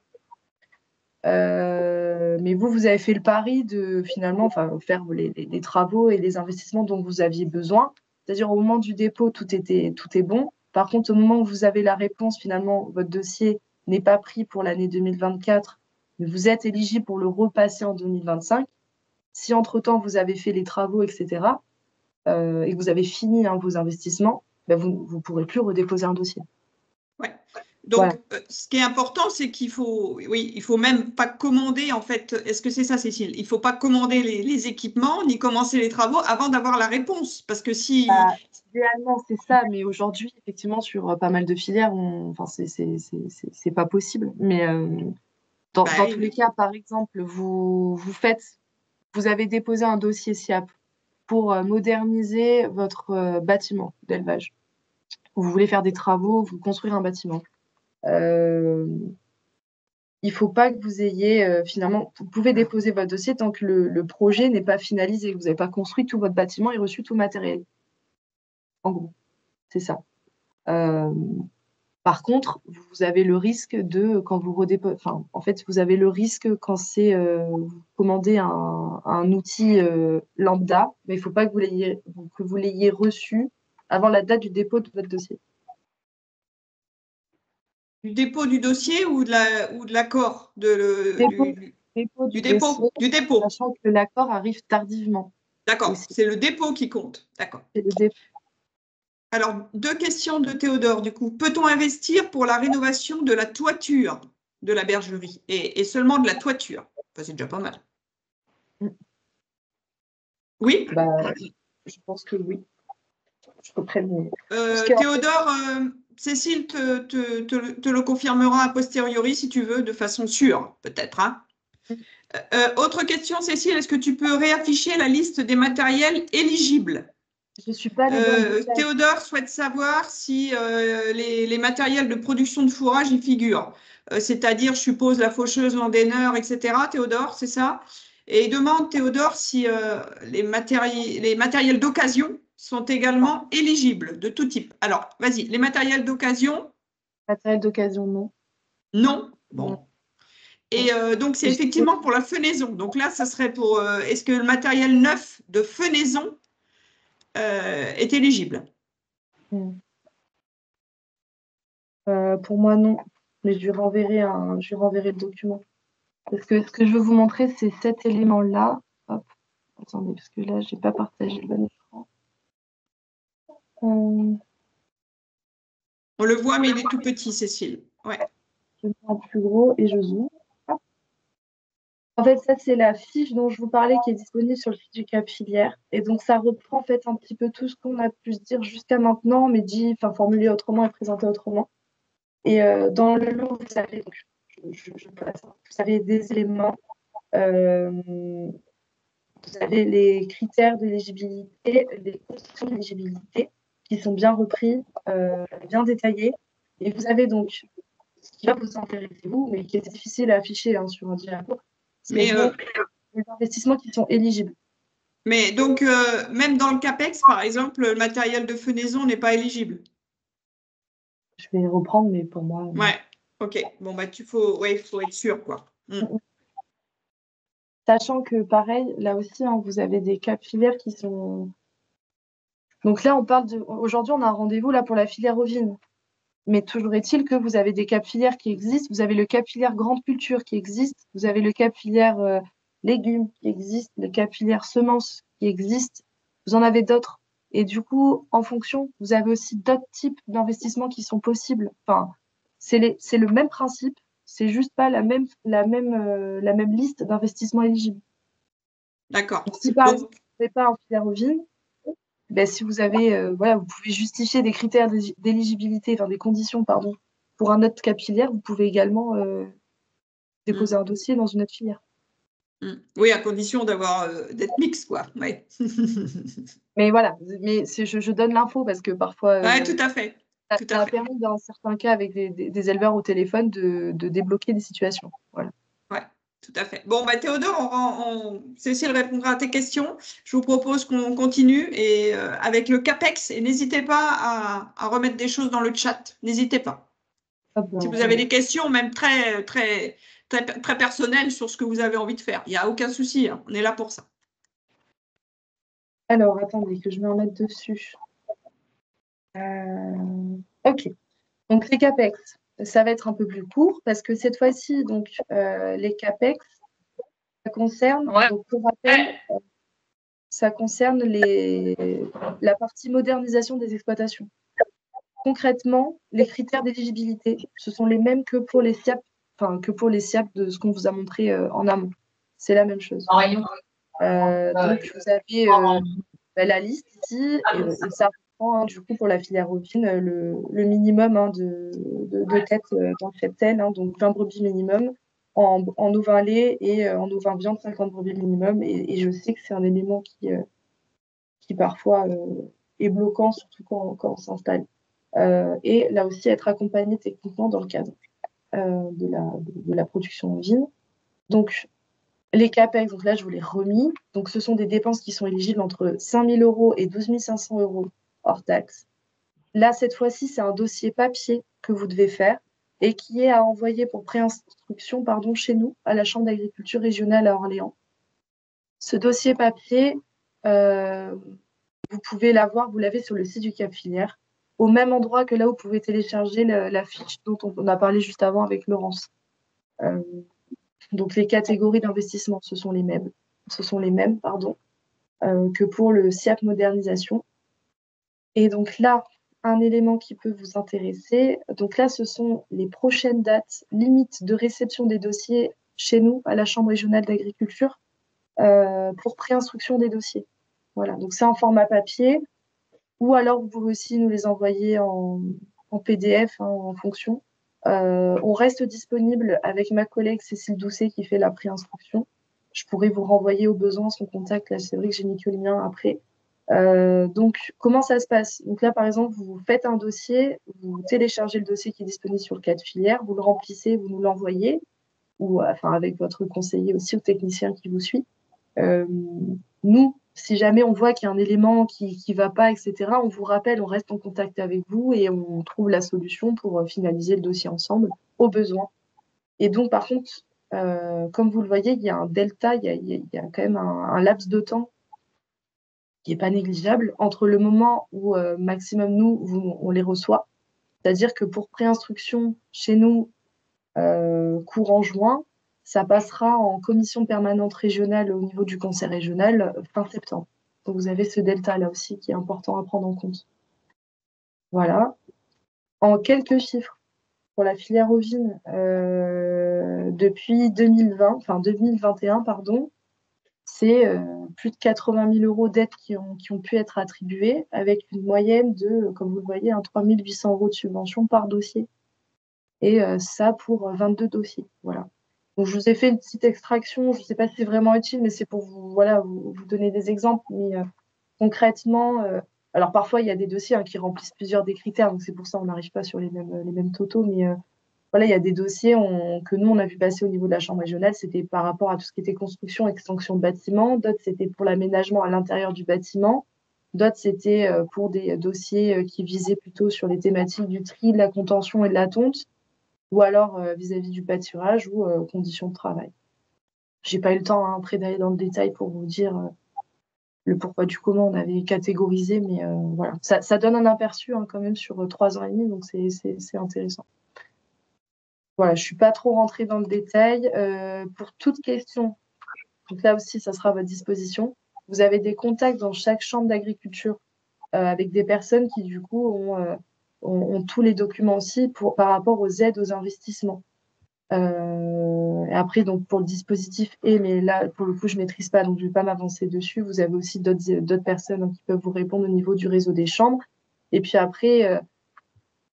Euh, mais vous, vous avez fait le pari de finalement faire les, travaux et les investissements dont vous aviez besoin. C'est-à-dire au moment du dépôt, tout, était, est bon. Par contre, au moment où vous avez la réponse, finalement, votre dossier n'est pas pris pour l'année 2024, mais vous êtes éligible pour le repasser en 2025. Si entre-temps, vous avez fait les travaux, etc., euh, et que vous avez fini hein, vos investissements, ben, vous ne pourrez plus redéposer un dossier. Donc, euh, ce qui est important, c'est qu'il faut, oui, il faut même pas commander, en fait, est-ce que c'est ça, Cécile? Il faut pas commander les, équipements ni commencer les travaux avant d'avoir la réponse. Parce que si, bah, idéalement, c'est ça, mais aujourd'hui, effectivement, sur pas mal de filières, on... enfin, c'est pas possible. Mais dans, bah tous les cas, par exemple, vous, vous faites, vous avez déposé un dossier SIAP pour moderniser votre bâtiment d'élevage. Vous voulez faire des travaux, vous construire un bâtiment. Euh, il ne faut pas que vous ayez euh, finalement, vous pouvez déposer votre dossier tant que le, projet n'est pas finalisé, que vous n'avez pas construit tout votre bâtiment et reçu tout le matériel. En gros, c'est ça. Euh, par contre, vous avez le risque de, quand vous redéposez, enfin, en fait, vous avez le risque quand c'est vous commandez un, un outil lambda, mais il ne faut pas que vous l'ayez reçu avant la date du dépôt de votre dossier. Du dépôt du dossier ou de la ou de l'accord de dépôt, du, dépôt, du, dépôt, du dépôt. Sachant que l'accord arrive tardivement. D'accord, c'est le dépôt qui compte. D'accord. Alors, deux questions de Théodore, du coup. Peut-on investir pour la rénovation de la toiture de la bergerie et, seulement de la toiture? C'est déjà pas mal. Mm. Oui? Bah, Je pense que oui. Euh, Théodore, euh, Cécile te, le confirmera a posteriori si tu veux, de façon sûre, peut-être. Hein. Euh, autre question, Cécile, est-ce que tu peux réafficher la liste des matériels éligibles? Je suis pas. Théodore souhaite savoir si les, les, matériels de production de fourrage y figurent. C'est-à-dire, je suppose, la faucheuse, l'endaineur, etc. Théodore, c'est ça? Et il demande, Théodore, si les, les matériels d'occasion sont également éligibles de tout type. Alors, vas-y, les matériels d'occasion? Matériels d'occasion, non. Non? Bon. Et euh, donc, c'est effectivement pour la fenaison. Donc là, ce serait pour. Euh, est-ce que le matériel neuf de fenaison euh, est éligible? Hmm. Pour moi, non. Mais je lui renverrai, un, je renverrai le document. Parce que ce que je veux vous montrer, c'est cet élément-là. Attendez, parce que là, je n'ai pas partagé le bon. On le voit, mais il est tout petit, Cécile. Ouais. Je prends plus gros et je zoome. En fait, ça, c'est la fiche dont je vous parlais qui est disponible sur le site du Cap Filière. Et donc, ça reprend en fait un petit peu tout ce qu'on a pu se dire jusqu'à maintenant, mais dit, enfin, formulé autrement et présenté autrement. Et euh, dans le lot, vous avez, donc, je, vous avez des éléments. Euh, vous avez les critères d'éligibilité, les conditions d'éligibilité qui sont bien repris, euh, bien détaillés. Et vous avez donc ce qui va vous intéresser, vous, mais qui est difficile à afficher hein, sur un diapo, c'est euh, les investissements qui sont éligibles. Mais donc, euh, même dans le CAPEX, par exemple, le matériel de fenaison n'est pas éligible. Je vais reprendre, mais pour moi. Ouais, ok. Bon, bah, tu faut, ouais, faut être sûr, quoi. Mm. Sachant que, pareil, là aussi, hein, vous avez des caps filières qui sont donc là, on parle de. Aujourd'hui, on a un rendez-vous là pour la filière ovine. Mais toujours est-il que vous avez des cap filières qui existent. Vous avez le cap filière grande culture qui existe. Vous avez le cap filière euh, légumes qui existe. Le cap filière semences qui existe. Vous en avez d'autres. Et du coup, en fonction, vous avez aussi d'autres types d'investissements qui sont possibles. Enfin, c'est le même principe. C'est juste pas la même, la même, euh, la même liste d'investissements éligibles. D'accord. Si par exemple, vous n'avez pas en filière ovine, ben, si vous avez, euh, voilà, vous pouvez justifier des critères d'éligibilité, enfin des conditions, pardon, pour un autre capillaire, vous pouvez également euh, déposer un dossier dans une autre filière. Mm. Oui, à condition d'avoir euh, d'être mix, quoi. Ouais. mais voilà, mais je, je, donne l'info parce que parfois. Oui, tout à fait. Ça, tout a permis dans certains cas avec des, des, éleveurs au téléphone de, de, débloquer des situations. Voilà. Tout à fait. Bon, bah, Théodore, on, Cécile répondra à tes questions. Je vous propose qu'on continue et euh, avec le CAPEX. Et n'hésitez pas à, remettre des choses dans le chat. N'hésitez pas. Ah si vous avez des questions, même très, très, très, très, personnelles sur ce que vous avez envie de faire, il n'y a aucun souci. Hein. On est là pour ça. Alors, attendez que je me remette dessus. Euh, ok. Donc, les CAPEX ça va être un peu plus court parce que cette fois-ci, donc euh, les CAPEX, ça concerne, pour rappel, euh, ça concerne les, la partie modernisation des exploitations. Concrètement, les critères d'éligibilité, ce sont les mêmes que pour les SIAP, enfin que pour les SIAP de ce qu'on vous a montré euh, en amont. C'est la même chose. donc vous avez bah, la liste ici, et, ça hein, du coup pour la filière ovine le, le minimum hein, de, de, de têtes dans le cheptel, hein, donc 20 brebis minimum en, en ovin lait et en ovin viande 50 brebis minimum. Et, je sais que c'est un élément qui, qui parfois est bloquant, surtout quand, on s'installe. et là aussi être accompagné techniquement dans le cadre de, la, production ovine. Donc, les CAPEX, là, je vous l'ai remis. Donc, ce sont des dépenses qui sont éligibles entre 5 000 euros et 12 500 euros hors taxe. Là, cette fois-ci, c'est un dossier papier que vous devez faire et qui est à envoyer pour préinstruction pardon, chez nous, à la Chambre d'agriculture régionale à Orléans. Ce dossier papier, euh, vous pouvez l'avoir, vous l'avez sur le site du Cap Filière, au même endroit que là où vous pouvez télécharger la, fiche dont on, a parlé juste avant avec Laurence. Euh, donc les catégories d'investissement, ce sont les mêmes, ce sont les mêmes pardon, euh, que pour le SIAP modernisation. Et donc là, un élément qui peut vous intéresser. Donc là, ce sont les prochaines dates limites de réception des dossiers chez nous, à la Chambre régionale d'agriculture, euh, pour préinstruction des dossiers. Voilà, donc c'est en format papier, ou alors vous pouvez aussi nous les envoyer en, PDF hein, en fonction. Euh, on reste disponible avec ma collègue Cécile Doucet qui fait la préinstruction. Je pourrais vous renvoyer au besoin son contact. Là, c'est vrai que j'ai mis que le mien après. Euh, donc, comment ça se passe? Donc là, par exemple, vous faites un dossier, vous téléchargez le dossier qui est disponible sur le cas de filière, vous le remplissez, vous nous l'envoyez, ou enfin avec votre conseiller aussi ou technicien qui vous suit. Euh, nous, si jamais on voit qu'il y a un élément qui ne va pas, etc., on vous rappelle, on reste en contact avec vous et on trouve la solution pour euh, finaliser le dossier ensemble au besoin. Et donc, par contre, comme vous le voyez, il y a un delta, il y a, quand même un, laps de temps qui n'est pas négligeable entre le moment où euh, maximum nous, on les reçoit, c'est-à-dire que pour préinstruction chez nous, euh, courant juin, ça passera en commission permanente régionale au niveau du conseil régional euh, fin septembre. Donc vous avez ce delta là aussi qui est important à prendre en compte. Voilà. En quelques chiffres, pour la filière ovine, depuis 2020, enfin 2021, pardon, c'est plus de 80 000 euros d'aides qui ont, pu être attribuées, avec une moyenne de, comme vous le voyez, 3 800 euros de subvention par dossier. Et euh, ça pour 22 dossiers. Voilà. Donc, je vous ai fait une petite extraction. Je ne sais pas si c'est vraiment utile, mais c'est pour vous, voilà, vous, donner des exemples. Mais euh, concrètement, euh, alors parfois, il y a des dossiers hein, qui remplissent plusieurs des critères. Donc, c'est pour ça qu'on n'arrive pas sur les mêmes, les mêmes totaux. Mais euh, voilà, il y a des dossiers que nous, on a vu passer au niveau de la Chambre régionale. C'était par rapport à tout ce qui était construction, extension de bâtiment. D'autres, c'était pour l'aménagement à l'intérieur du bâtiment. D'autres, c'était pour des dossiers qui visaient plutôt sur les thématiques du tri, de la contention et de la tonte ou alors vis-à-vis -vis du pâturage ou euh, conditions de travail. J'ai pas eu le temps hein, après d'aller dans le détail pour vous dire euh, le pourquoi du comment on avait catégorisé, mais euh, voilà, ça, ça, donne un aperçu hein, quand même sur trois ans et demi, donc c'est intéressant. Voilà, je suis pas trop rentrée dans le détail. pour toute question, donc là aussi, ça sera à votre disposition. Vous avez des contacts dans chaque chambre d'agriculture avec des personnes qui du coup ont ont, tous les documents aussi pour, par rapport aux aides aux investissements. Euh, après, donc pour le dispositif et, mais là, pour le coup, je maîtrise pas, donc je vais pas m'avancer dessus. Vous avez aussi d'autres personnes hein, qui peuvent vous répondre au niveau du réseau des chambres. Et puis après, euh,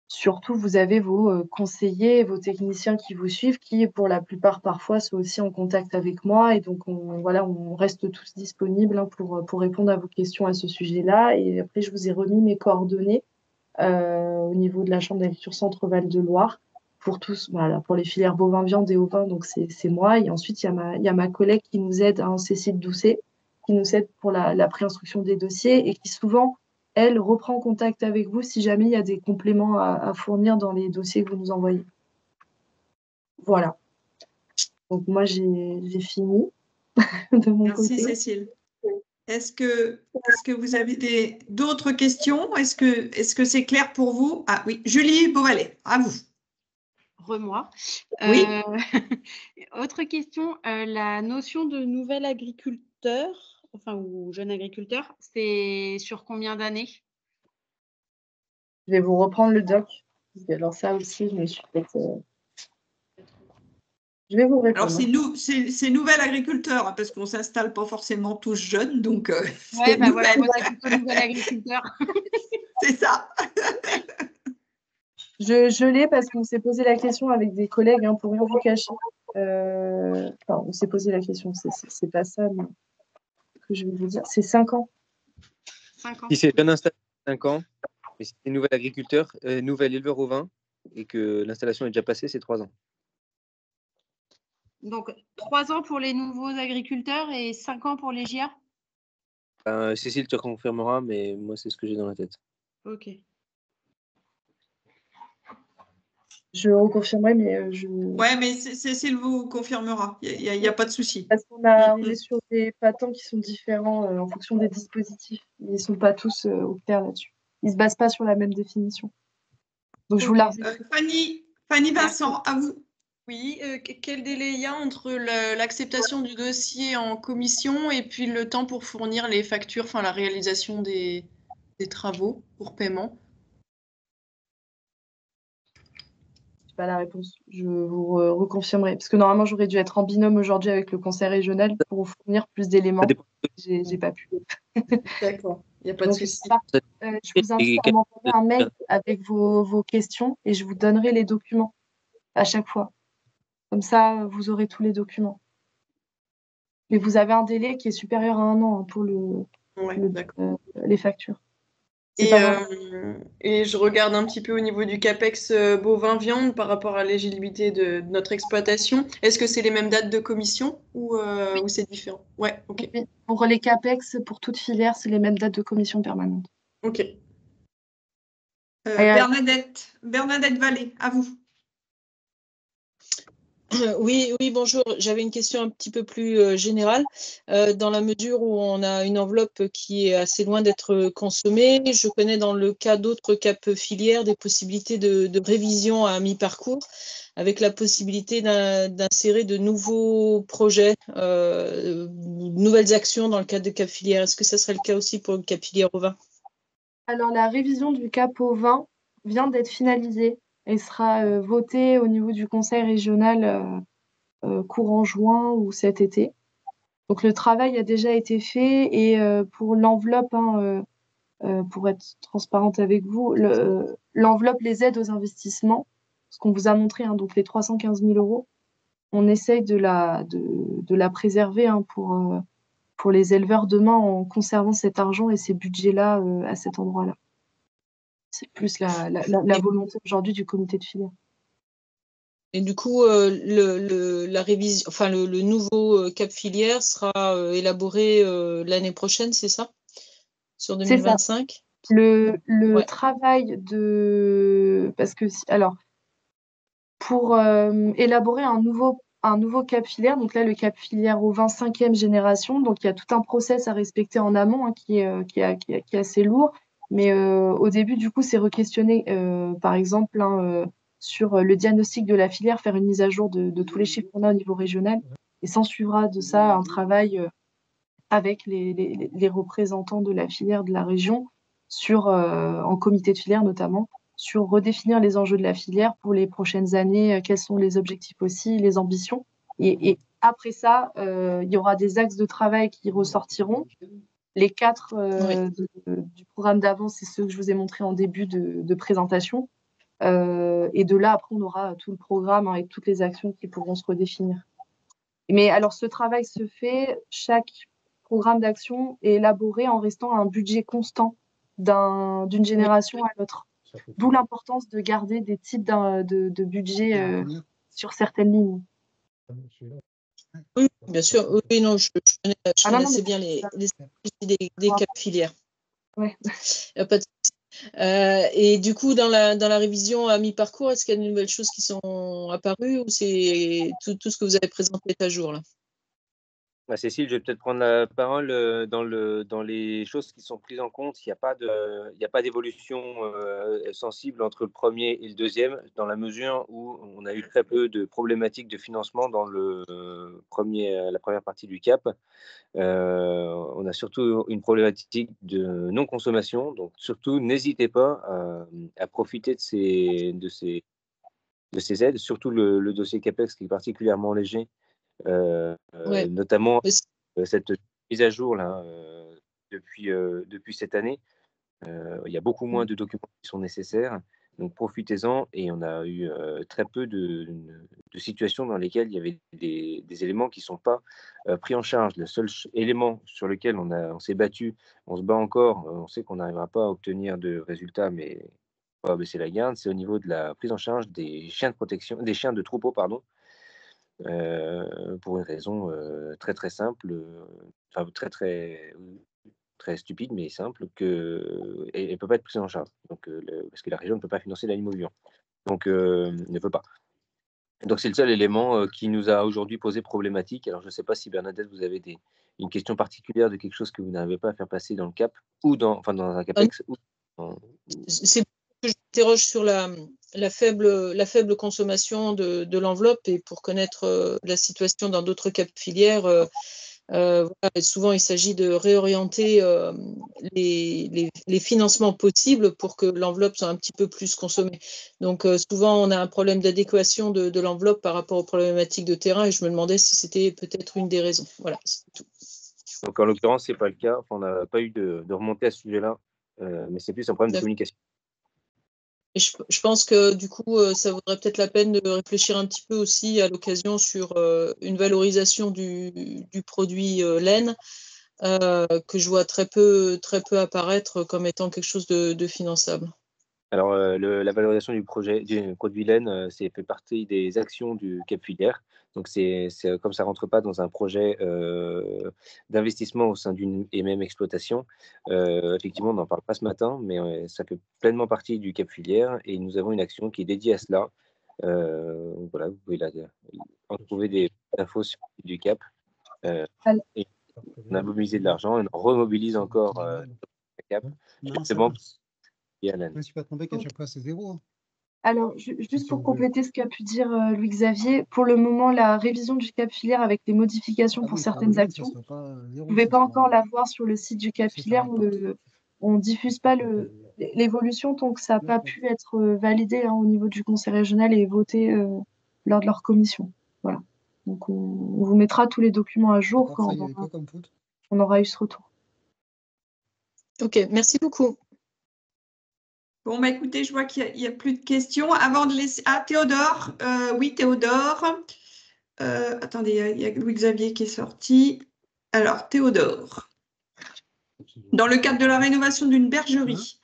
surtout, vous avez vos euh, conseillers, vos techniciens qui vous suivent, qui pour la plupart parfois sont aussi en contact avec moi. Et donc, on, voilà, on reste tous disponibles hein, pour, pour répondre à vos questions à ce sujet-là. Et après, je vous ai remis mes coordonnées euh, au niveau de la Chambre d'agriculture Centre-Val de Loire pour tous, voilà, pour les filières bovins, viande et ovins, donc c'est moi. Et ensuite, il y, a ma, il y a ma collègue qui nous aide, hein, Cécile Doucet, qui nous aide pour la, la préinstruction des dossiers et qui souvent, elle, reprend contact avec vous si jamais il y a des compléments à, à fournir dans les dossiers que vous nous envoyez. Voilà. Donc moi, j'ai fini de mon Merci côté. Cécile. Est-ce que, est que vous avez d'autres questions? Est-ce que c'est -ce c'est clair pour vous? Ah oui, Julie Beauvalet, à vous. Re-moi. Oui. Euh, autre question, euh, la notion de nouvel agriculteur, enfin, ou jeune agriculteur, c'est sur combien d'années? Je vais vous reprendre le doc. Alors ça aussi, je me suis peut-être... Euh... Je vais vous répondre. Alors, c'est nous, c'est c'est nouvel agriculteur, hein, parce qu'on s'installe pas forcément tous jeunes, donc euh, Ouais, c'est bah voilà, nouvel agriculteur. c'est ça. Je, je l'ai parce qu'on s'est posé la question avec des collègues, hein, pour rien vous cacher. Euh, enfin, on s'est posé la question, c'est- c'est c'est pas ça, mais que je vais vous dire. C'est 5 ans. Cinq ans. Si c'est jeune installé 5 ans, mais si c'est nouvel agriculteur, euh, nouvel éleveur au vin, et que l'installation est déjà passée, c'est 3 ans. Donc, trois ans pour les nouveaux agriculteurs et cinq ans pour les GIA Ben, Cécile te confirmera, mais moi, c'est ce que j'ai dans la tête. Ok. Je reconfirmerai, mais euh, je. Ouais, mais Cécile vous confirmera. Il n'y a, il y a pas de souci. Parce qu'on a, on est sur des patents qui sont différents euh, en fonction des dispositifs. Ils ne sont pas tous euh, au clair là-dessus. Ils ne se basent pas sur la même définition. Donc, je vous la. Euh, Fanny, Fanny Vincent, à vous. Oui, euh, que- quel délai il y a entre le- l'acceptation du dossier en commission et puis le temps pour fournir les factures, enfin la réalisation des, des travaux pour paiement? Pas la réponse. Je vous euh, reconfirmerai. Parce que normalement, j'aurais dû être en binôme aujourd'hui avec le conseil régional pour vous fournir plus d'éléments. J'ai j'ai pas pu. D'accord, il n'y a pas de souci. euh, je vous invite à m'envoyer un mail avec vos, vos questions et je vous donnerai les documents à chaque fois. Comme ça, vous aurez tous les documents. Mais vous avez un délai qui est supérieur à un an hein, pour le, Ouais, le- d'accord. euh, les factures. Et, euh, et je regarde un petit peu au niveau du CAPEX euh, bovin-viande par rapport à l'éligibilité de, de notre exploitation. Est-ce que c'est les mêmes dates de commission ou, euh, ou c'est différent? Ouais, ok. Pour les CAPEX, pour toute filière, c'est les mêmes dates de commission permanente. Ok. Et, euh, Bernadette, Bernadette Vallée, à vous. Oui, oui, bonjour. J'avais une question un petit peu plus euh, générale. Euh, dans la mesure où on a une enveloppe qui est assez loin d'être consommée, je connais dans le cas d'autres cap filières des possibilités de, révision à mi-parcours avec la possibilité d'in- d'insérer de nouveaux projets, euh, nouvelles actions dans le cadre de cap filière. Est-ce que ça serait le cas aussi pour le cap filière au vin? Alors, la révision du cap au vin vient d'être finalisée et sera euh, votée au niveau du conseil régional euh, euh, courant juin ou cet été. Donc, le travail a déjà été fait et pour l'enveloppe, hein, pour être transparente avec vous, le- l'enveloppe les aides aux investissements, ce qu'on vous a montré, hein, donc les 315 000 euros, on essaye de la, de, la préserver hein, pour, pour les éleveurs demain en conservant cet argent et ces budgets-là à cet endroit-là. C'est plus la, la, la- la volonté aujourd'hui du comité de filière. Et du coup, euh, le, le- la révision, enfin le, le nouveau euh, cap filière sera euh, élaboré euh, l'année prochaine, c'est ça? Sur C'est ça. 2025? Le, Ouais. travail de... Parce que, alors, pour élaborer un nouveau, un nouveau cap filière, donc là, le cap filière au 25e génération, donc il y a tout un process à respecter en amont hein, qui, est, qui, est, qui est- qui est assez lourd. Mais euh, au début, du coup, c'est re-questionner, euh, par exemple, hein, euh, sur le diagnostic de la filière, faire une mise à jour de, tous les chiffres qu'on a au niveau régional. Et s'en suivra de ça un travail avec les, représentants de la filière de la région, sur, euh, en comité de filière notamment, sur redéfinir les enjeux de la filière pour les prochaines années, quels sont les objectifs aussi, les ambitions. Et, et après ça, euh, il y aura des axes de travail qui ressortiront. Les quatre euh, de- de- du programme d'avant, c'est ceux que je vous ai montrés en début de, de présentation. Euh, et de là, après, on aura tout le programme hein, avec toutes les actions qui pourront se redéfinir. Mais alors, ce travail se fait, chaque programme d'action est élaboré en restant à un budget constant d'un- d'une génération à l'autre. D'où l'importance de garder des types de, de budget euh, sur certaines lignes. Oui, bien sûr. Oui, non, je, je connais, je Ah non, connaissais bien les, les des, des cap filières. Ouais. Pas de. Euh, et du coup, dans la, dans la révision à mi-parcours, est-ce qu'il y a de nouvelles choses qui sont apparues ou c'est tout, tout ce que vous avez présenté est à jour là? Bah, Cécile, je vais peut-être prendre la parole euh, dans, le, les choses qui sont prises en compte. Il n'y a pas d'évolution euh, sensible entre le premier et le deuxième, dans la mesure où on a eu très peu de problématiques de financement dans le la première partie du CAP. Euh, on a surtout une problématique de non-consommation, donc surtout n'hésitez pas à, profiter de ces, de ces de ces aides, surtout le, dossier CAPEX qui est particulièrement léger, notamment cette mise à jour là, depuis, depuis cette année. il y a beaucoup moins de documents qui sont nécessaires. Donc profitez-en et on a eu très peu de, situations dans lesquelles il y avait des, éléments qui ne sont pas pris en charge. Le seul élément sur lequel on, on s'est battu, on se bat encore, on sait qu'on n'arrivera pas à obtenir de résultats, mais on va baisser la garde, c'est au niveau de la prise en charge des chiens de protection, des chiens de troupeau, pardon, pour une raison très très simple, enfin très très très stupide mais simple, que et, ne peut pas être prise en charge. Donc, euh, parce que la région ne peut pas financer l'animaux vivant. Donc, euh, ne peut pas. Donc, c'est le seul élément euh, qui nous a aujourd'hui posé problématique. Alors, je ne sais pas si Bernadette, vous avez des, une question particulière de quelque chose que vous n'arrivez pas à faire passer dans le CAP ou dans, enfin, dans un CAPEX. C'est que je m'interroge sur la, la, faible, la faible consommation de, de l'enveloppe et pour connaître la situation dans d'autres CAP filières. Euh, souvent, il s'agit de réorienter euh, les, financements possibles pour que l'enveloppe soit un petit peu plus consommée. Donc, euh, souvent, on a un problème d'adéquation de, l'enveloppe par rapport aux problématiques de terrain et je me demandais si c'était peut-être une des raisons. Voilà, c'est tout. Donc, en l'occurrence, ce n'est pas le cas. on n'a pas eu de, de remontée à ce sujet-là, mais c'est plus un problème de communication je, pense que du coup, euh, ça vaudrait peut-être la peine de réfléchir un petit peu aussi à l'occasion sur euh, une valorisation du, produit euh, laine que je vois très peu, très peu apparaître comme étant quelque chose de finançable. Alors, la valorisation du projet du produit laine, c'est fait partie des actions du Cap Filière. Donc, c'est comme ça ne rentre pas dans un projet euh, d'investissement au sein d'une et même exploitation. effectivement, on n'en parle pas ce matin, mais ça fait pleinement partie du Cap Filière et nous avons une action qui est dédiée à cela. voilà, vous pouvez en trouver des infos sur du Cap. on a mobilisé de l'argent, on remobilise encore le Cap. C'est bon je ne me suis pas trompé qu'à chaque fois, c'est zéro. Alors, juste pour compléter ce qu'a pu dire euh, Louis-Xavier, pour le moment, la révision du cap filaire avec des modifications ah pour certaines actions, euh, vous ne pouvez pas encore la voir sur le site du cap filaire. On ne diffuse pas l'évolution tant que ça n'a pas pu être euh, validé hein, au niveau du conseil régional et voté lors de leur commission. Voilà. Donc, on, vous mettra tous les documents à jour quand on aura eu ce retour. Ok, merci beaucoup. Bon, bah, écoutez, je vois qu'il n'y a, plus de questions. Avant de laisser. Ah, Théodore. Euh, oui, Théodore. Euh, attendez, il y a, Louis-Xavier qui est sorti. Alors, Théodore. Dans le cadre de la rénovation d'une bergerie,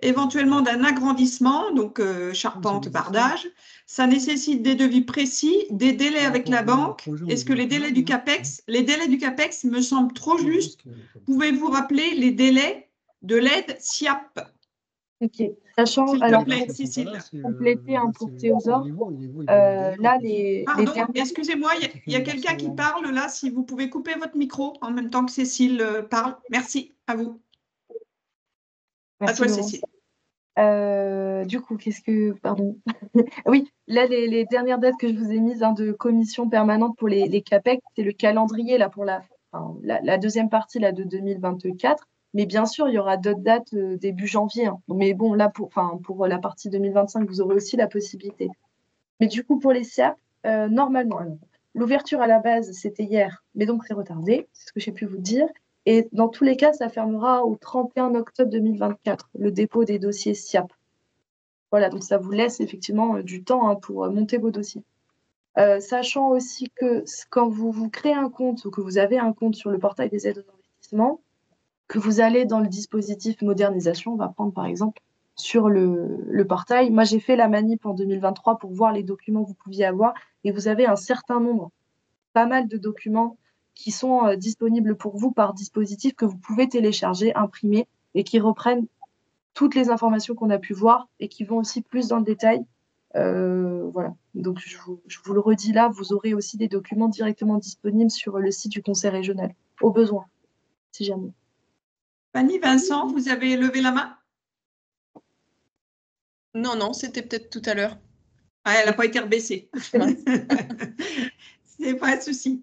éventuellement d'un agrandissement, donc euh, charpente, bardage, ça nécessite des devis précis, des délais avec la banque. Est-ce que les délais du CAPEX, les délais du CAPEX me semblent trop justes Pouvez-vous rappeler les délais de l'aide SIAP? Ok, sachant, alors, compléter un pour Théodore, euh, là, les. Pardon, excusez-moi, il y a, quelqu'un qui parle là, si vous pouvez couper votre micro en même temps que Cécile euh, parle. Merci, à vous. à toi, Cécile. Euh, du coup, qu'est-ce que. Pardon. oui, là, les, dernières dates que je vous ai mises hein, de commission permanente pour les, les CAPEC, c'est le calendrier là, pour la, la, la, deuxième partie là, de 2024. Mais bien sûr, il y aura d'autres dates euh, début janvier. Hein. Mais bon, là, pour, pour la partie 2025, vous aurez aussi la possibilité. Mais du coup, pour les SIAP, euh, normalement, l'ouverture à la base, c'était hier, mais donc c'est retardé, c'est ce que j'ai pu vous dire. Et dans tous les cas, ça fermera au 31 octobre 2024, le dépôt des dossiers SIAP. Voilà, donc ça vous laisse effectivement euh, du temps hein, pour monter vos dossiers. sachant aussi que quand vous, vous créez un compte ou que vous avez un compte sur le portail des aides d'investissement, que vous allez dans le dispositif modernisation, on va prendre par exemple sur le, portail. Moi, j'ai fait la manip en 2023 pour voir les documents que vous pouviez avoir et vous avez un certain nombre, pas mal de documents qui sont euh, disponibles pour vous par dispositif que vous pouvez télécharger, imprimer et qui reprennent toutes les informations qu'on a pu voir et qui vont aussi plus dans le détail. Euh, voilà. Donc, je vous, je vous, le redis là, vous aurez aussi des documents directement disponibles sur le site du conseil régional, au besoin, si jamais. Fanny, Vincent, vous avez levé la main? Non, non, c'était peut-être tout à l'heure. Ah, elle n'a pas été rebaissée. C'est pas de souci.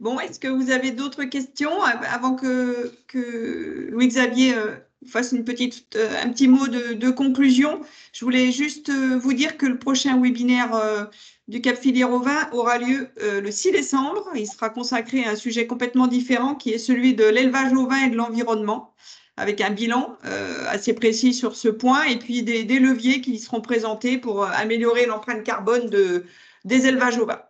Bon, est-ce que vous avez d'autres questions avant que, que Louis-Xavier euh, fasse une petite, euh, un petit mot de, conclusion. Je voulais juste euh, vous dire que le prochain webinaire euh, du Cap Filière au vin aura lieu le 6 décembre. Il sera consacré à un sujet complètement différent qui est celui de l'élevage au vin et de l'environnement, avec un bilan assez précis sur ce point et puis des, leviers qui seront présentés pour améliorer l'empreinte carbone de, des élevages au vin.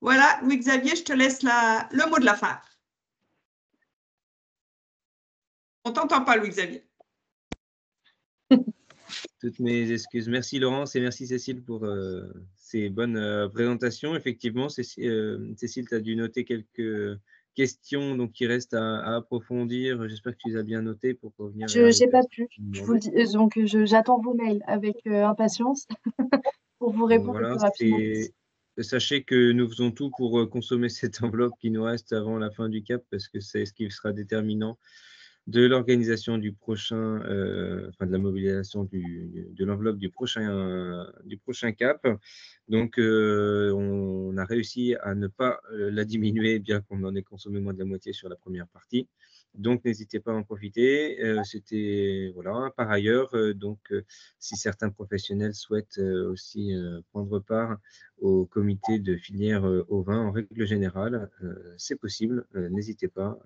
Voilà, Louis-Xavier, je te laisse le mot de la fin. On t'entend pas, Louis-Xavier. Toutes mes excuses. Merci Laurence et merci Cécile pour euh, ces bonnes euh, présentations. Effectivement, euh, Cécile, tu as dû noter quelques questions donc, qui restent à, approfondir. J'espère que tu les as bien notées pour revenir. Je n'ai pas pu. Je vous dis, donc, j'attends vos mails avec impatience pour vous répondre rapidement. Sachez que nous faisons tout pour consommer cette enveloppe qui nous reste avant la fin du CAP parce que c'est ce qui sera déterminant de l'organisation du prochain, euh, enfin de la mobilisation du, de l'enveloppe du prochain, du prochain cap. Donc, euh, on a réussi à ne pas euh, la diminuer, bien qu'on en ait consommé moins de la moitié sur la première partie. Donc, n'hésitez pas à en profiter. C'était, voilà, par ailleurs, donc, si certains professionnels souhaitent aussi prendre part au comité de filière au vin, en règle générale, c'est possible. N'hésitez pas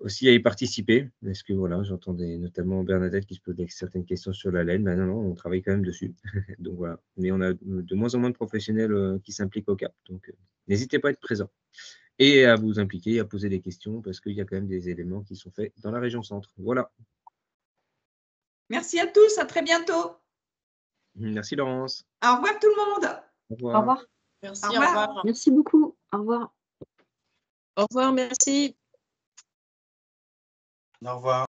aussi à y participer. Est-ce que voilà, j'entendais notamment Bernadette qui se posait certaines questions sur la laine. Ben non, non, on travaille quand même dessus. donc voilà. Mais on a de moins en moins de professionnels euh, qui s'impliquent au CAP. Donc euh, n'hésitez pas à être présent et à vous impliquer, à poser des questions parce qu'il y a quand même des éléments qui sont faits dans la région centre. Voilà. Merci à tous, à très bientôt. Merci Laurence. Au revoir tout le monde. Au revoir. Au revoir. Merci, au revoir. Merci beaucoup. Au revoir. Au revoir, merci. Au revoir.